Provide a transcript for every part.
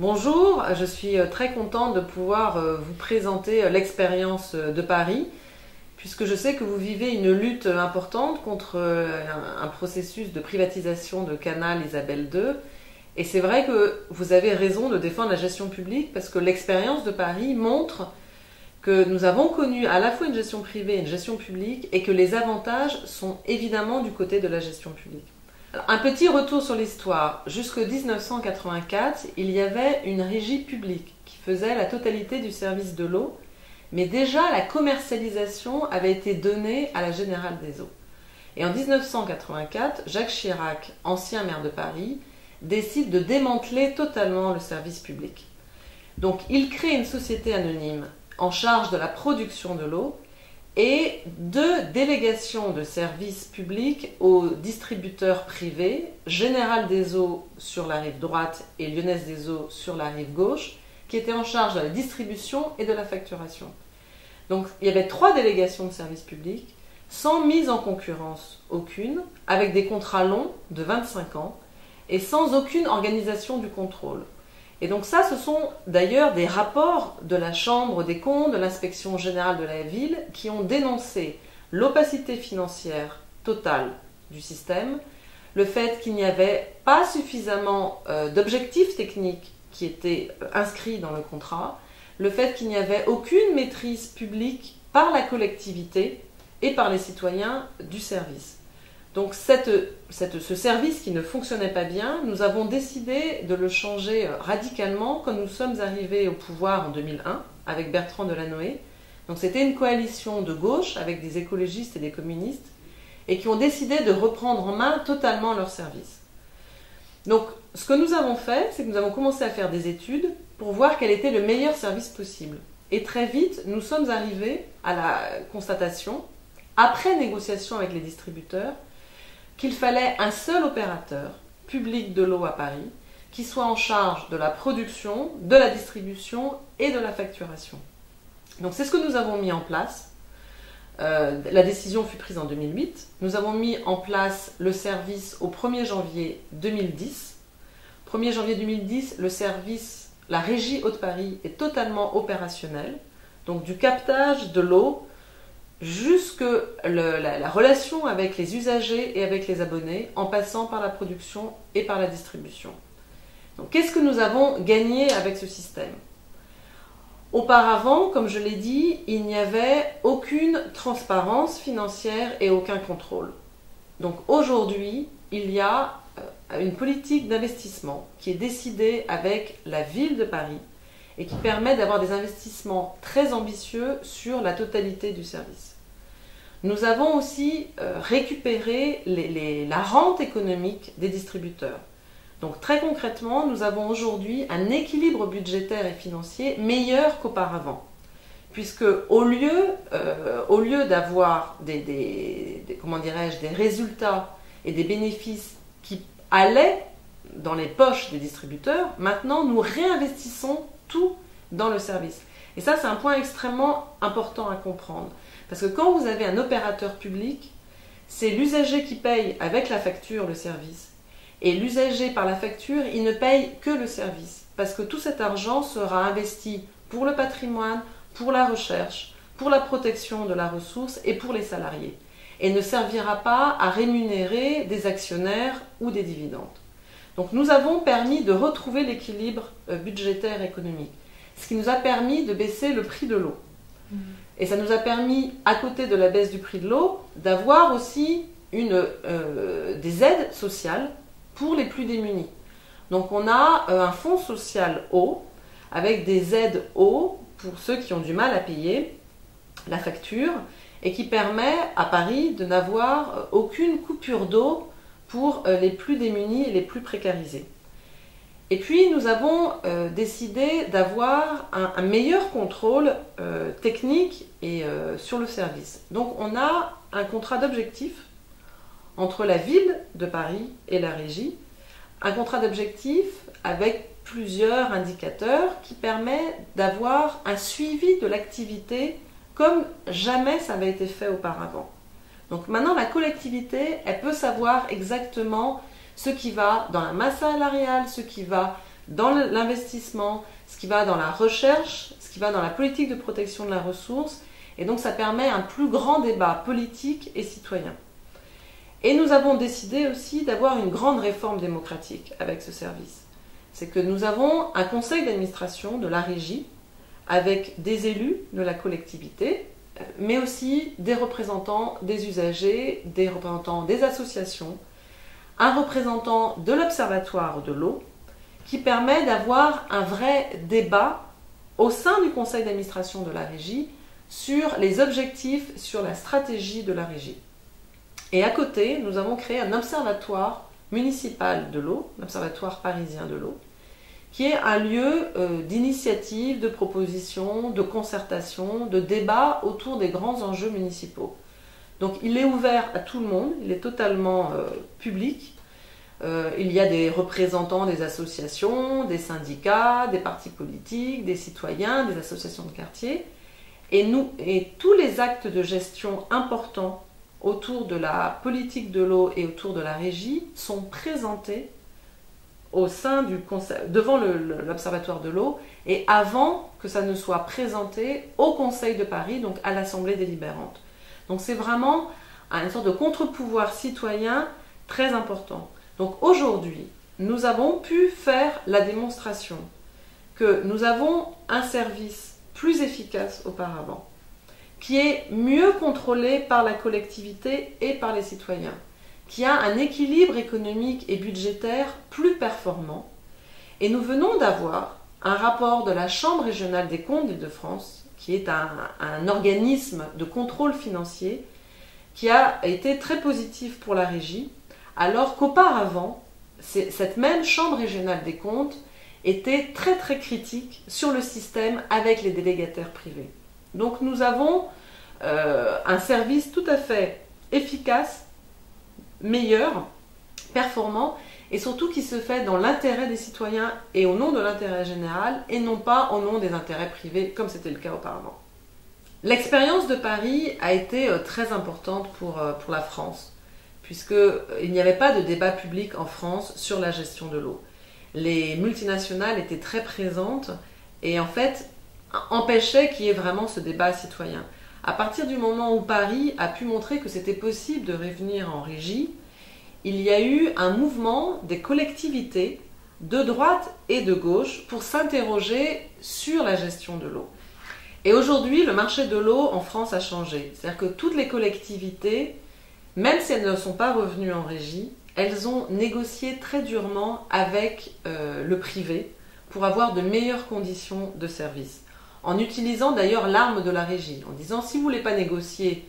Bonjour, je suis euh, très contente de pouvoir euh, vous présenter euh, l'expérience de Paris, puisque je sais que vous vivez une lutte importante contre un processus de privatisation de Canal Isabelle II. Et c'est vrai que vous avez raison de défendre la gestion publique, parce que l'expérience de Paris montre que nous avons connu à la fois une gestion privée et une gestion publique, et que les avantages sont évidemment du côté de la gestion publique. Un petit retour sur l'histoire. Jusqu'en 1984, il y avait une régie publique qui faisait la totalité du service de l'eau, mais déjà la commercialisation avait été donnée à la Générale des Eaux. Et en 1984, Jacques Chirac, ancien maire de Paris, décide de démanteler totalement le service public. Donc il crée une société anonyme en charge de la production de l'eau et deux délégations de services publics aux distributeurs privés, Général des Eaux sur la rive droite et Lyonnaise des Eaux sur la rive gauche, qui étaient en charge de la distribution et de la facturation. Donc il y avait trois délégations de services publics, sans mise en concurrence aucune, avec des contrats longs de 25 ans et sans aucune organisation du contrôle. Et donc ça, ce sont d'ailleurs des rapports de la Chambre des comptes, de l'inspection générale de la ville, qui ont dénoncé l'opacité financière totale du système, le fait qu'il n'y avait pas suffisamment euh, d'objectifs techniques qui étaient euh, inscrits dans le contrat, le fait qu'il n'y avait aucune maîtrise publique par la collectivité et par les citoyens du service. Donc ce service qui ne fonctionnait pas bien, nous avons décidé de le changer euh, radicalement quand nous sommes arrivés au pouvoir en 2001 avec Bertrand Delanoë. Donc c'était une coalition de gauche avec des écologistes et des communistes et qui ont décidé de reprendre en main totalement leur service. Donc ce que nous avons fait, c'est que nous avons commencé à faire des études pour voir quel était le meilleur service possible. Et très vite, nous sommes arrivés à la constatation, après négociation avec les distributeurs, qu'il fallait un seul opérateur public de l'eau à Paris qui soit en charge de la production, de la distribution et de la facturation. Donc c'est ce que nous avons mis en place. Euh, la décision fut prise en 2008. Nous avons mis en place le service au 1er janvier 2010. 1er janvier 2010, le service, la régie Haute-Paris est totalement opérationnelle. Donc du captage de l'eau jusque la, relation avec les usagers et avec les abonnés, en passant par la production et par la distribution. Donc qu'est-ce que nous avons gagné avec ce système? Auparavant, comme je l'ai dit, il n'y avait aucune transparence financière et aucun contrôle. Donc aujourd'hui, il y a euh, une politique d'investissement qui est décidée avec la ville de Paris et qui permet d'avoir des investissements très ambitieux sur la totalité du service. Nous avons aussi euh, récupéré la rente économique des distributeurs. Donc très concrètement, nous avons aujourd'hui un équilibre budgétaire et financier meilleur qu'auparavant. Puisque au lieu, euh, d'avoir des, des résultats et des bénéfices qui allaient dans les poches des distributeurs, maintenant nous réinvestissons tout dans le service. Et ça, c'est un point extrêmement important à comprendre. Parce que quand vous avez un opérateur public, c'est l'usager qui paye avec la facture le service. Et l'usager, par la facture, il ne paye que le service. Parce que tout cet argent sera investi pour le patrimoine, pour la recherche, pour la protection de la ressource et pour les salariés. Et ne servira pas à rémunérer des actionnaires ou des dividendes. Donc nous avons permis de retrouver l'équilibre euh, budgétaire économique, ce qui nous a permis de baisser le prix de l'eau. Mmh. Et ça nous a permis, à côté de la baisse du prix de l'eau, d'avoir aussi euh, des aides sociales pour les plus démunis. Donc on a euh, un fonds social eau avec des aides eau pour ceux qui ont du mal à payer la facture et qui permet à Paris de n'avoir aucune coupure d'eau pour euh, les plus démunis et les plus précarisés. Et puis nous avons euh, décidé d'avoir un, meilleur contrôle euh, technique et sur le service. Donc on a un contrat d'objectif entre la ville de Paris et la régie, un contrat d'objectif avec plusieurs indicateurs qui permet d'avoir un suivi de l'activité comme jamais ça avait été fait auparavant. Donc maintenant, la collectivité, elle peut savoir exactement ce qui va dans la masse salariale, ce qui va dans l'investissement, ce qui va dans la recherche, ce qui va dans la politique de protection de la ressource. Et donc ça permet un plus grand débat politique et citoyen. Et nous avons décidé aussi d'avoir une grande réforme démocratique avec ce service. C'est que nous avons un conseil d'administration de la régie avec des élus de la collectivité, mais aussi des représentants des usagers, des représentants des associations, un représentant de l'Observatoire de l'eau, qui permet d'avoir un vrai débat au sein du conseil d'administration de la régie sur les objectifs, sur la stratégie de la régie. Et à côté, nous avons créé un observatoire municipal de l'eau, l'observatoire parisien de l'eau, qui est un lieu euh, d'initiative, de proposition, de concertation, de débat autour des grands enjeux municipaux. Donc il est ouvert à tout le monde, il est totalement euh, public. Euh, il y a des représentants des associations, des syndicats, des partis politiques, des citoyens, des associations de quartier. Et, tous les actes de gestion importants autour de la politique de l'eau et autour de la régie sont présentés au sein du devant l'Observatoire de l'eau et avant que ça ne soit présenté au Conseil de Paris, donc à l'Assemblée délibérante. Donc c'est vraiment une sorte de contre-pouvoir citoyen très important. Donc aujourd'hui, nous avons pu faire la démonstration que nous avons un service plus efficace auparavant, qui est mieux contrôlé par la collectivité et par les citoyens qui a un équilibre économique et budgétaire plus performant. Et nous venons d'avoir un rapport de la Chambre régionale des comptes d'Île-de-France, qui est un, organisme de contrôle financier, qui a été très positif pour la régie, alors qu'auparavant, cette même Chambre régionale des comptes était très très critique sur le système avec les délégataires privés. Donc nous avons euh, un service tout à fait efficace meilleur, performant, et surtout qui se fait dans l'intérêt des citoyens et au nom de l'intérêt général, et non pas au nom des intérêts privés, comme c'était le cas auparavant. L'expérience de Paris a été euh, très importante pour, euh, pour la France, puisqu'il euh, n'y avait pas de débat public en France sur la gestion de l'eau. Les multinationales étaient très présentes et en fait empêchaient qu'il y ait vraiment ce débat citoyen. À partir du moment où Paris a pu montrer que c'était possible de revenir en régie, il y a eu un mouvement des collectivités de droite et de gauche pour s'interroger sur la gestion de l'eau. Et aujourd'hui, le marché de l'eau en France a changé. C'est-à-dire que toutes les collectivités, même si elles ne sont pas revenues en régie, elles ont négocié très durement avec euh, le privé pour avoir de meilleures conditions de service en utilisant d'ailleurs l'arme de la régie, en disant si vous voulez pas négocier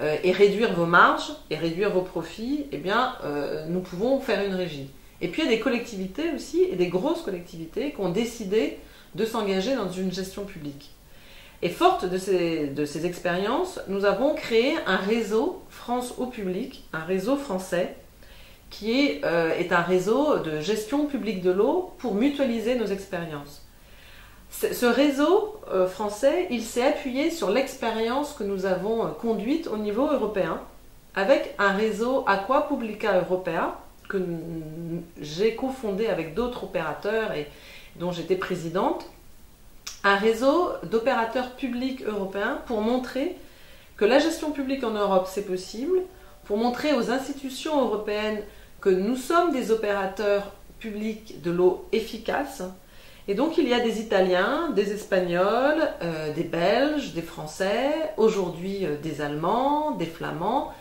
euh, et réduire vos marges et réduire vos profits, eh bien euh, nous pouvons faire une régie. Et puis il y a des collectivités aussi, et des grosses collectivités, qui ont décidé de s'engager dans une gestion publique. Et forte de ces, expériences, nous avons créé un réseau France au public, un réseau français, qui est, euh, est un réseau de gestion publique de l'eau pour mutualiser nos expériences. Ce réseau euh, français, il s'est appuyé sur l'expérience que nous avons euh, conduite au niveau européen avec un réseau Aqua Publica Europea que j'ai cofondé avec d'autres opérateurs et dont j'étais présidente. Un réseau d'opérateurs publics européens pour montrer que la gestion publique en Europe c'est possible, pour montrer aux institutions européennes que nous sommes des opérateurs publics de l'eau efficaces et donc il y a des Italiens, des Espagnols, euh, des Belges, des Français, aujourd'hui euh, des Allemands, des Flamands,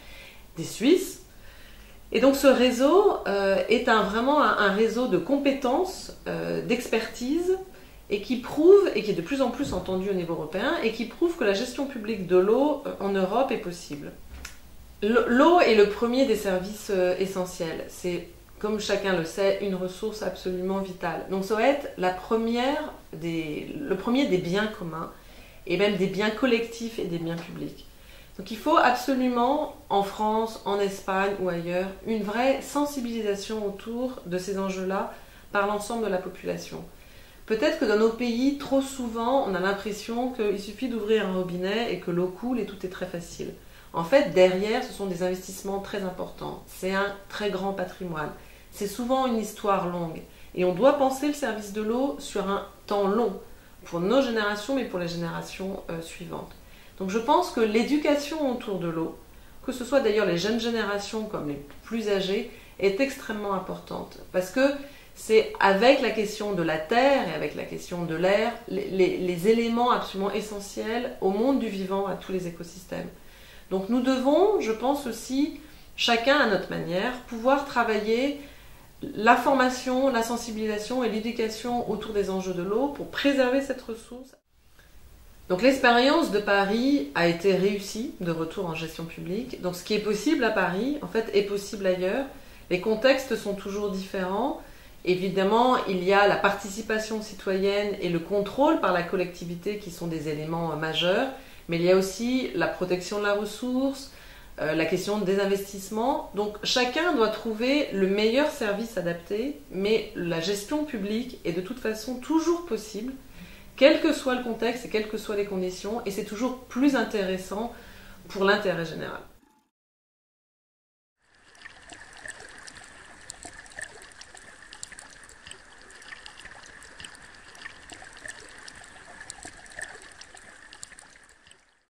des Suisses. Et donc ce réseau euh, est un, vraiment un, réseau de compétences, d'expertise, et qui prouve, et qui est de plus en plus entendu au niveau européen, et qui prouve que la gestion publique de l'eau en Europe est possible. L'eau est le premier des services essentiels. C'est comme chacun le sait, une ressource absolument vitale. Donc ça va être la première des, le premier des biens communs et même des biens collectifs et des biens publics. Donc il faut absolument, en France, en Espagne ou ailleurs, une vraie sensibilisation autour de ces enjeux-là par l'ensemble de la population. Peut-être que dans nos pays, trop souvent, on a l'impression qu'il suffit d'ouvrir un robinet et que l'eau coule et tout est très facile. En fait, derrière, ce sont des investissements très importants. C'est un très grand patrimoine. C'est souvent une histoire longue. Et on doit penser le service de l'eau sur un temps long, pour nos générations, mais pour les générations euh, suivantes. Donc je pense que l'éducation autour de l'eau, que ce soit d'ailleurs les jeunes générations comme les plus âgées, est extrêmement importante. Parce que c'est avec la question de la terre et avec la question de l'air les, éléments absolument essentiels au monde du vivant, à tous les écosystèmes. Donc nous devons, je pense aussi, chacun à notre manière, pouvoir travailler la formation, la sensibilisation et l'éducation autour des enjeux de l'eau pour préserver cette ressource. Donc l'expérience de Paris a été réussie de retour en gestion publique. Donc ce qui est possible à Paris, en fait, est possible ailleurs. Les contextes sont toujours différents. Évidemment, il y a la participation citoyenne et le contrôle par la collectivité qui sont des éléments majeurs, mais il y a aussi la protection de la ressource, euh, la question des investissements. Donc chacun doit trouver le meilleur service adapté, mais la gestion publique est de toute façon toujours possible, quel que soit le contexte et quelles que soient les conditions, et c'est toujours plus intéressant pour l'intérêt général.